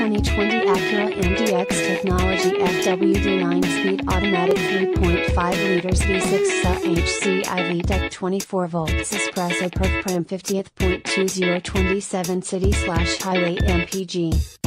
2020 Acura MDX Technology FWD 9-speed automatic 3.5 liters V6 SOHC i-VTEC 24 volts espresso perf pram 50th.2027 city slash highway MPG.